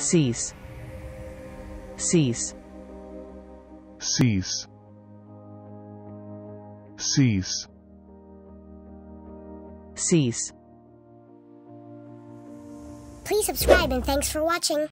cease. Cease. Cease. Cease. Cease. Please subscribe and thanks for watching.